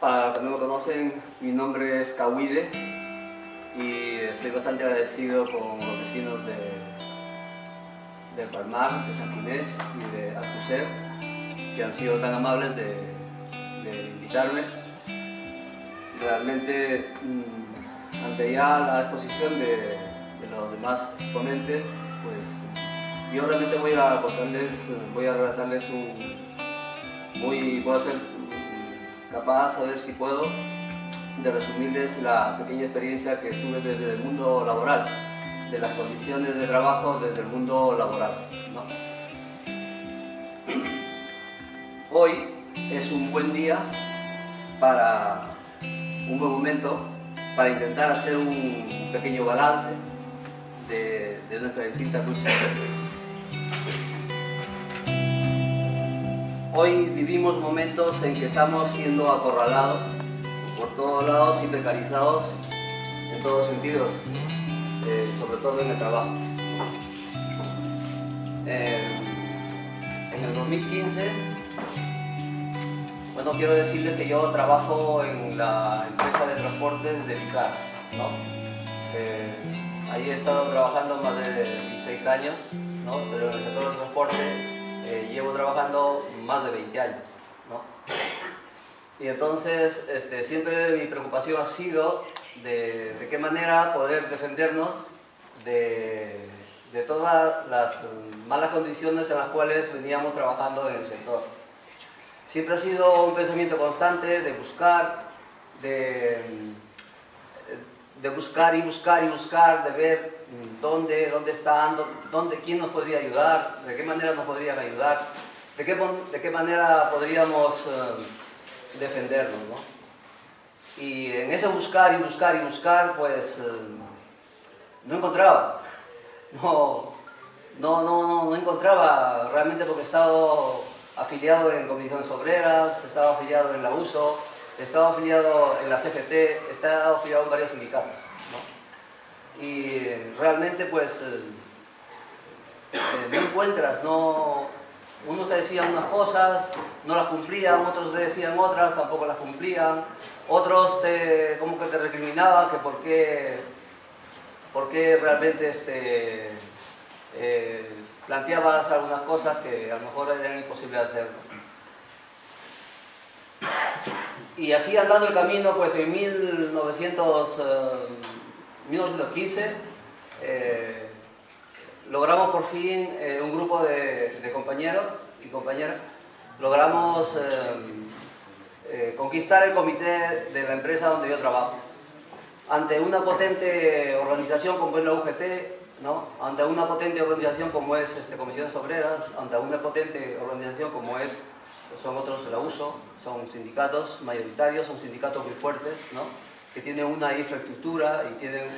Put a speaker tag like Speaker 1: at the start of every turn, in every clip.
Speaker 1: Para los que no me conocen, mi nombre es Kawide y estoy bastante agradecido con los vecinos de, del Palmar, de San Ginés y de Alcocer, que han sido tan amables de, de invitarme. Realmente, mm, ante ya la exposición de, de los demás ponentes, pues yo realmente voy a contarles, voy a relatarles un, muy, voy a capaz, a ver si puedo, de resumirles la pequeña experiencia que tuve desde el mundo laboral, de las condiciones de trabajo desde el mundo laboral. Hoy es un buen día para, un buen momento para intentar hacer un pequeño balance de, de nuestras distintas luchas. Hoy vivimos momentos en que estamos siendo acorralados por todos lados y precarizados en todos sentidos, eh, sobre todo en el trabajo. Eh, en el 2015, bueno, quiero decirles que yo trabajo en la empresa de transportes de Vicar, ¿no? Eh, ahí he estado trabajando más de 16 años, ¿no? pero en el sector del transporte eh, llevo trabajando más de 20 años. ¿no? Y entonces este, siempre mi preocupación ha sido de, de qué manera poder defendernos de, de, todas las malas condiciones en las cuales veníamos trabajando en el sector. Siempre ha sido un pensamiento constante de buscar, de, de buscar y buscar y buscar, de ver dónde, dónde están, dónde, quién nos podría ayudar, de qué manera nos podrían ayudar, de qué, de qué manera podríamos uh, defendernos. ¿no? Y en ese buscar y buscar y buscar, pues uh, no encontraba. No, no, no, no, no encontraba realmente porque he estado afiliado en comisiones obreras, he estado afiliado en la USO, he estado afiliado en la CFT, he estado afiliado en varios sindicatos y realmente pues eh, eh, no encuentras, no, unos te decían unas cosas, no las cumplían, otros te decían otras, tampoco las cumplían, otros te, como que te recriminaban que por qué, por qué realmente este, eh, planteabas algunas cosas que a lo mejor eran imposibles de hacer. Y así andando el camino, pues en 1900... 1915 eh, logramos por fin eh, un grupo de, compañeros y compañeras, logramos eh, conquistar el comité de la empresa donde yo trabajo. Ante una potente organización como es la UGT, ¿no? ante una potente organización como es este, Comisiones Obreras, ante una potente organización como es, son otros la USO, son sindicatos mayoritarios, son sindicatos muy fuertes, ¿no? Que tienen una infraestructura y tienen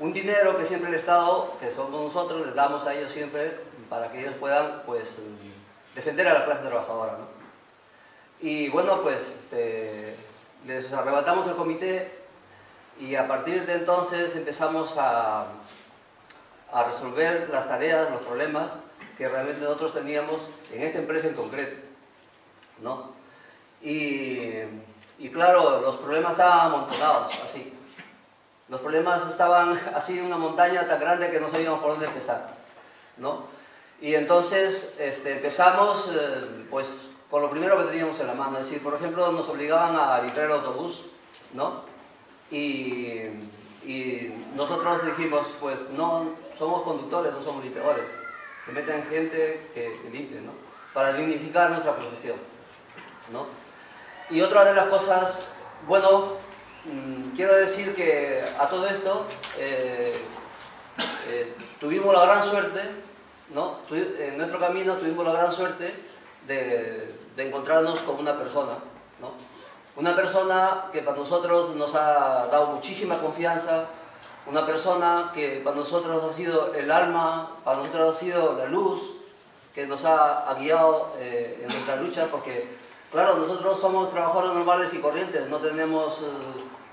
Speaker 1: un, dinero que siempre el Estado, que somos nosotros, les damos a ellos siempre para que ellos puedan pues, defender a la clase trabajadora. ¿no? Y bueno, pues este, les arrebatamos el comité y a partir de entonces empezamos a, a resolver las tareas, los problemas que realmente nosotros teníamos en esta empresa en concreto. ¿no? Y y claro, los problemas estaban amontonados, así. Los problemas estaban así en una montaña tan grande que no sabíamos por dónde empezar, ¿no? Y entonces este, empezamos, eh, pues, con lo primero que teníamos en la mano. Es decir, por ejemplo, nos obligaban a limpiar el autobús, ¿no? Y, nosotros dijimos, pues, no somos conductores, no somos limpiadores. Que meten gente que, que limpie, ¿no? Para dignificar nuestra profesión, ¿no? Y otra de las cosas, bueno, mmm, quiero decir que a todo esto eh, eh, tuvimos la gran suerte, ¿no? en nuestro camino tuvimos la gran suerte de, de encontrarnos con una persona, ¿no? Una persona que para nosotros nos ha dado muchísima confianza, una persona que para nosotros ha sido el alma, para nosotros ha sido la luz, que nos ha, ha guiado eh, en nuestra lucha, porque Claro, nosotros somos trabajadores normales y corrientes, no tenemos eh,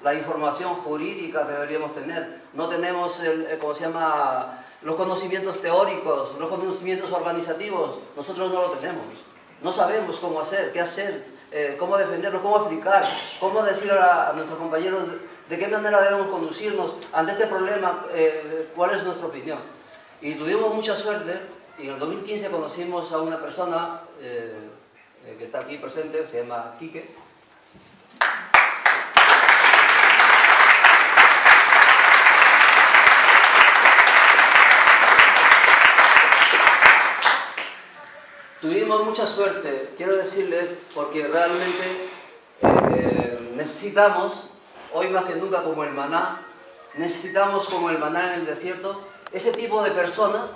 Speaker 1: la información jurídica que deberíamos tener, no tenemos, el, ¿cómo se llama?, los conocimientos teóricos, los conocimientos organizativos, nosotros no lo tenemos. No sabemos cómo hacer, qué hacer, eh, cómo defenderlo, cómo explicar, cómo decir a, nuestros compañeros de, qué manera debemos conducirnos ante este problema, eh, cuál es nuestra opinión. Y tuvimos mucha suerte y en el 2015 conocimos a una persona que está aquí presente, se llama Quique, Tuvimos mucha suerte, quiero decirles, porque realmente eh, necesitamos, hoy más que nunca como el maná, necesitamos como el maná en el desierto, ese tipo de personas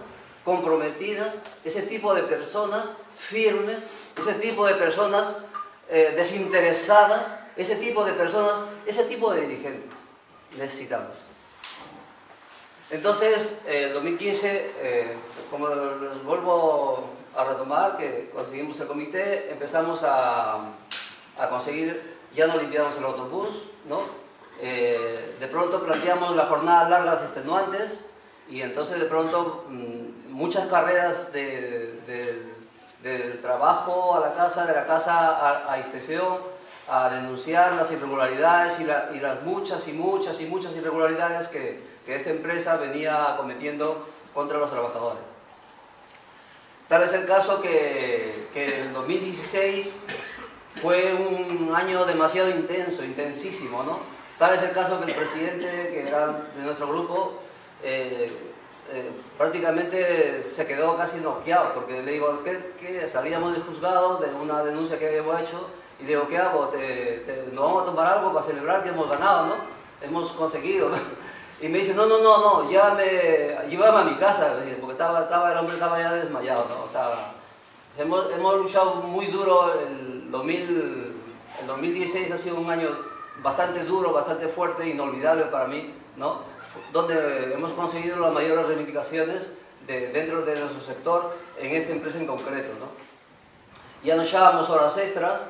Speaker 1: comprometidas, ese tipo de personas firmes, ese tipo de personas eh, desinteresadas, ese tipo de personas, ese tipo de dirigentes necesitamos. Entonces, en eh, 2015, como les vuelvo a retomar que conseguimos el comité, empezamos a, a conseguir, ya no limpiamos el autobús, ¿no? Eh, de pronto planteamos las jornadas largas extenuantes y entonces de pronto mm, muchas carreras de, del trabajo a la casa, de la casa a, inspección, a denunciar las irregularidades y, y, las muchas y muchas y muchas irregularidades que, que esta empresa venía cometiendo contra los trabajadores. Tal es el caso que, que el 2016 fue un año demasiado intenso, intensísimo, ¿no? Tal es el caso que el presidente, que era de nuestro grupo, eh, eh, prácticamente se quedó casi noqueado, porque le digo, ¿qué, salíamos del juzgado de una denuncia que habíamos hecho, y le digo, ¿qué hago? ¿Te, ¿Nos vamos a tomar algo para celebrar que hemos ganado, no? Hemos conseguido, ¿no? Y me dice, no, no, no, no, ya me... Llévame a mi casa, porque estaba, estaba, el hombre estaba ya desmayado, ¿no? O sea, hemos, hemos luchado muy duro, el, 2000, el 2016 ha sido un año bastante duro, bastante fuerte, inolvidable para mí, ¿no? Donde hemos conseguido las mayores reivindicaciones de, dentro de nuestro sector en esta empresa en concreto, ¿no? Ya nos echábamos horas extras,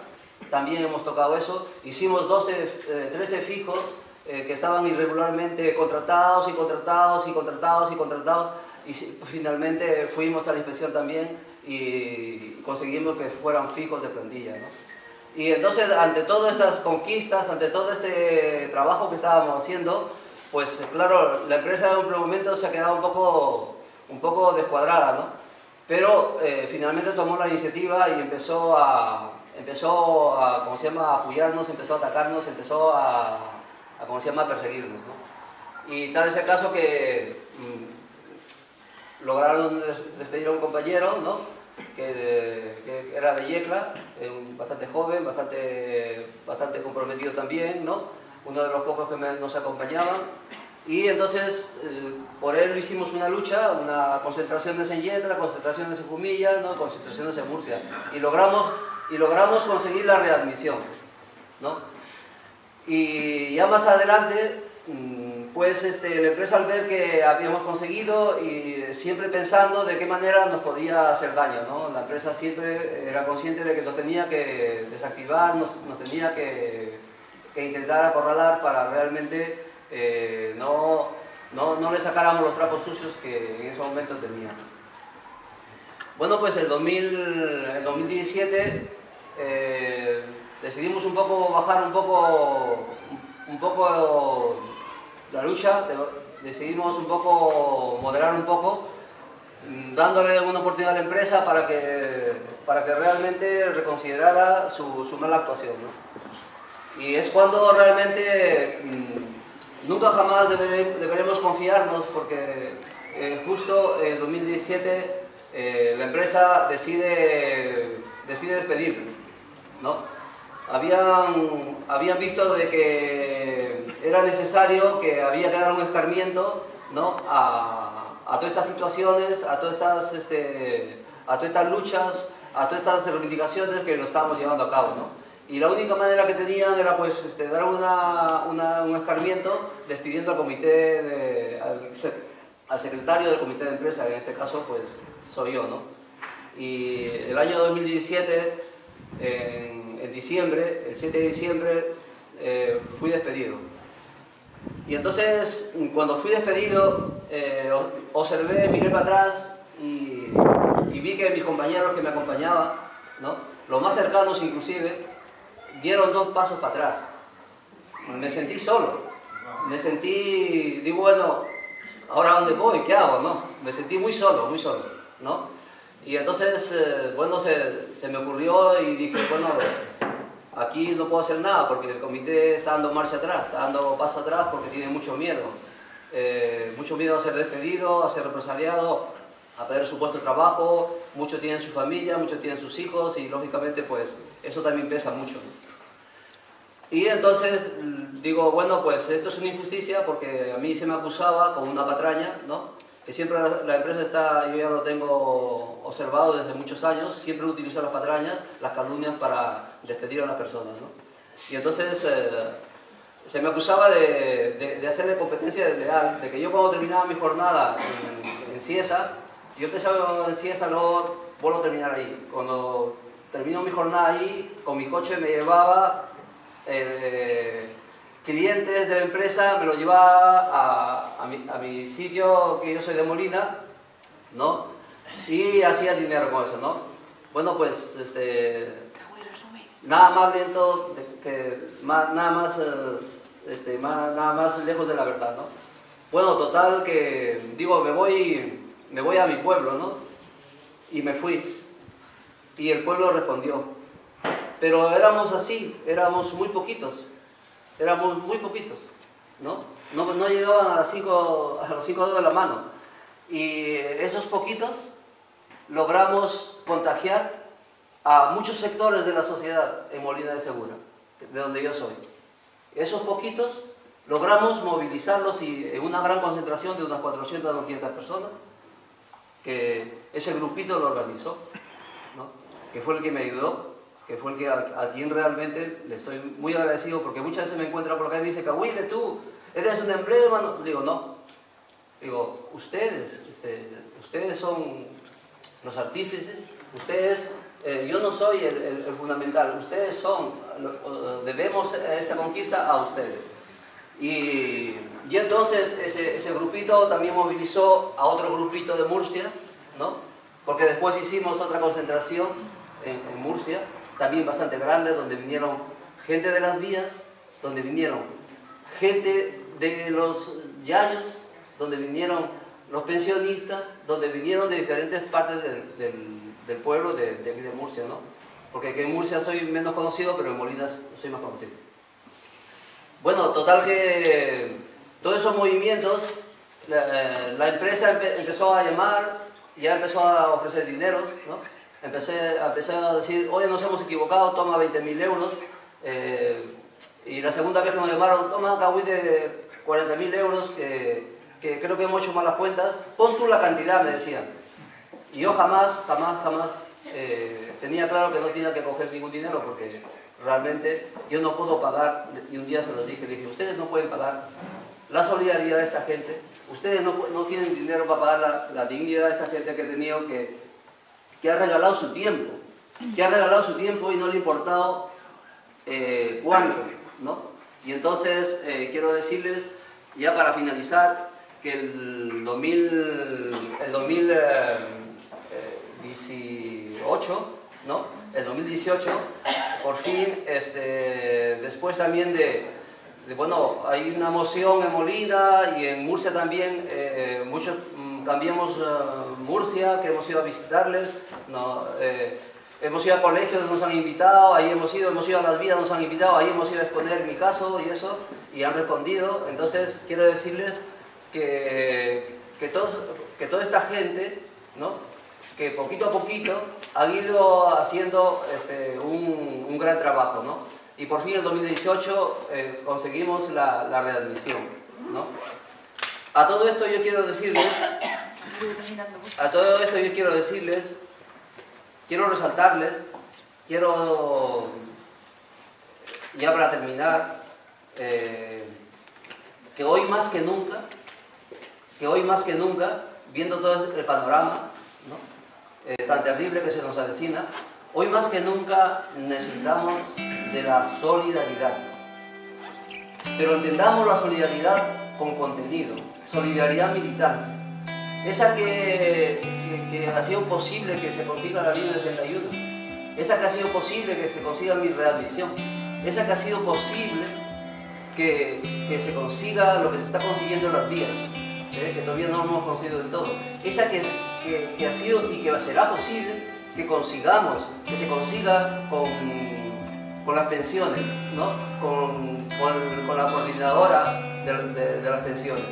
Speaker 1: también hemos tocado eso, hicimos 12, 13 eh, fijos, eh, que estaban irregularmente contratados y contratados y contratados y contratados y finalmente fuimos a la inspección también y conseguimos que fueran fijos de plantilla. ¿no? Y entonces ante todas estas conquistas, ante todo este trabajo que estábamos haciendo, pues claro, la empresa en un momento se ha quedado un poco, un poco descuadrada, ¿no? pero eh, finalmente tomó la iniciativa y empezó a, empezó a, ¿cómo se llama?, a apoyarnos, empezó a atacarnos, empezó a a como se llama, perseguirnos. ¿no? Y tal es el caso que mm, lograron despedir a un compañero, ¿no? que, era de Yecla, eh, bastante joven, bastante, bastante comprometido también, ¿no? Uno de los pocos que nos acompañaban. Y entonces, eh, por él hicimos una lucha, una concentración en Yecla, concentraciones en Jumilla, ¿no? concentraciones en Murcia. Y logramos, y logramos conseguir la readmisión. ¿no? Y ya más adelante, mm, pues este, la empresa al ver que habíamos conseguido y siempre pensando de qué manera nos podía hacer daño, ¿no? La empresa siempre era consciente de que nos tenía que desactivar, nos, tenía que, intentar acorralar para realmente eh, no, no, no, le sacáramos los trapos sucios que en ese momento tenía. Bueno, pues el, 2000, el 2017 decidimos un poco bajar un poco, un poco la lucha, decidimos un poco moderar un poco, mm, dándole una oportunidad a la empresa para que, para que realmente reconsiderara su, mala actuación. Y es cuando realmente mm, nunca jamás deberemos confiarnos porque eh, justo en 2017 eh, la empresa decide, decide despedir. ¿no? habían, habían visto de que era necesario, que había que dar un escarmiento ¿no? a, todas estas situaciones, a todas estas, este, a todas estas luchas, a todas estas reivindicaciones que lo estábamos llevando a cabo. ¿no? Y la única manera que tenían era pues, este, dar una, una, un escarmiento despidiendo al comité, de, al, al, secretario del comité de empresa, que en este caso pues soy yo. ¿no? Y el año 2017, en, en diciembre, el 7 de diciembre, eh, fui despedido. Y entonces, cuando fui despedido, eh, observé, miré para atrás y, vi que mis compañeros que me acompañaban, ¿no? los más cercanos inclusive, dieron dos pasos para atrás. Me sentí solo. Me sentí, digo, bueno, ¿ahora dónde voy? ¿Qué hago? No, me sentí muy solo, muy solo, ¿no? Y entonces, eh, bueno, se, se, me ocurrió y dije, bueno, aquí no puedo hacer nada porque el comité está dando marcha atrás, está dando paso atrás porque tiene mucho miedo. Eh, mucho miedo a ser despedido, a ser represaliado, a perder su puesto de trabajo, muchos tienen su familia, muchos tienen sus hijos y lógicamente pues eso también pesa mucho. Y entonces digo, bueno, pues esto es una injusticia porque a mí se me acusaba con una patraña, ¿no? Que siempre la, empresa está, yo ya lo tengo observado desde muchos años, siempre utiliza las patrañas, las calumnias para despedir a las personas, ¿no? Y entonces eh, se me acusaba de, de, hacerle competencia desleal, de que yo cuando terminaba mi jornada en, en Ciesa, yo empezaba en Ciesa, luego vuelvo a terminar ahí. Cuando termino mi jornada ahí, con mi coche me llevaba eh, clientes de la empresa, me lo llevaba a, a, mi, a, mi, sitio, que yo soy de Molina, ¿no? Y hacía dinero con eso, ¿no? Bueno, pues, este, nada más lento, que, más, nada, más, este, más, nada más lejos de la verdad, ¿no? Bueno, total que, digo, me voy, me voy a mi pueblo, ¿no? Y me fui. Y el pueblo respondió. Pero éramos así, éramos muy poquitos, éramos muy poquitos, ¿no? No, no llegaban a, las cinco, a los cinco dedos de la mano. Y esos poquitos logramos contagiar a muchos sectores de la sociedad en Molina de Segura, de donde yo soy. Esos poquitos logramos movilizarlos y en una gran concentración de unas 400 o 500 personas, que ese grupito lo organizó, ¿no? que fue el que me ayudó que fue el que a, quien realmente le estoy muy agradecido, porque muchas veces me encuentra por acá y dice, Cahuide, tú eres un empleo, hermano. Digo, no. Digo, ustedes, este, ustedes son los artífices, ustedes, eh, yo no soy el, fundamental, ustedes son, debemos esta conquista a ustedes. Y, y entonces ese, grupito también movilizó a otro grupito de Murcia, ¿no? Porque después hicimos otra concentración en, en Murcia, también bastante grande, donde vinieron gente de las vías, donde vinieron gente de los yayos, donde vinieron los pensionistas, donde vinieron de diferentes partes del, pueblo de, de, aquí de Murcia, ¿no? Porque aquí en Murcia soy menos conocido, pero en Molinas soy más conocido. Bueno, total que todos esos movimientos, la, empresa empezó a llamar, ya empezó a ofrecer dinero, ¿no? Empecé, empecé a decir, oye, nos hemos equivocado, toma 20.000 euros. Eh, y la segunda vez que nos llamaron, toma Kawi de 40.000 euros, que, que, creo que hemos hecho malas cuentas, pon tú la cantidad, me decían. Y yo jamás, jamás, jamás eh, tenía claro que no tenía que coger ningún dinero porque realmente yo no puedo pagar, y un día se los dije, dije, ustedes no pueden pagar la solidaridad de esta gente, ustedes no, no tienen dinero para pagar la, la dignidad de esta gente que he tenido que que ha regalado su tiempo, que ha regalado su tiempo y no le ha importado eh, cuándo, ¿no? Y entonces eh, quiero decirles, ya para finalizar, que el, 2000, el 2018, eh, ¿no? El 2018, por fin, este, después también de, bueno, hay una moción en Molina y en Murcia también, muchos cambiamos eh, Murcia, que hemos ido a visitarles, no, eh, hemos ido a colegios, nos han invitado, ahí hemos ido, hemos ido a las vidas, nos han invitado, ahí hemos ido a exponer mi caso y eso, y han respondido. Entonces, quiero decirles que, que, todos, que toda esta gente, ¿no? que poquito a poquito han ido haciendo este, un, un, gran trabajo. ¿no? Y por fin en 2018 eh, conseguimos la, la readmisión. ¿no? A todo esto yo quiero decirles, a todo esto yo quiero decirles, quiero resaltarles, quiero, ya para terminar, eh, que hoy más que nunca, que hoy más que nunca, viendo todo el panorama eh, tan terrible que se nos avecina, hoy más que nunca necesitamos de la solidaridad. Pero entendamos la solidaridad con contenido solidaridad militar, esa que, que, ha sido posible que se consiga la línea 61, esa que ha sido posible que se consiga mi readmisión, esa que ha sido posible que, que se consiga lo que se está consiguiendo en los días, ¿eh? que todavía no hemos conseguido del todo. Esa que, que, que ha sido y que será posible que consigamos, que se consiga con, con las pensiones, ¿no? con, con, la coordinadora de, de las pensiones.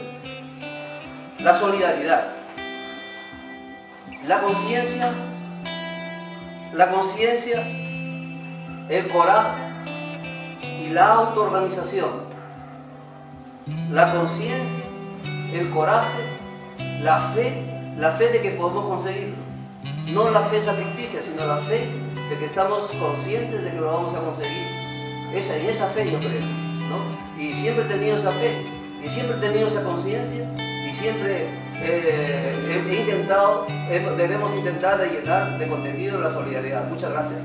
Speaker 1: La solidaridad, la conciencia, la conciencia, el coraje y la autoorganización. La conciencia, el coraje, la fe, la fe de que podemos conseguirlo. No la fe esa ficticia, sino la fe de que estamos conscientes de que lo vamos a conseguir. Esa, y esa fe yo creo. ¿no? Y siempre he tenido esa fe, y siempre he tenido esa conciencia, y siempre eh, he, intentado, debemos intentar de llenar de contenido la solidaridad. Muchas gracias.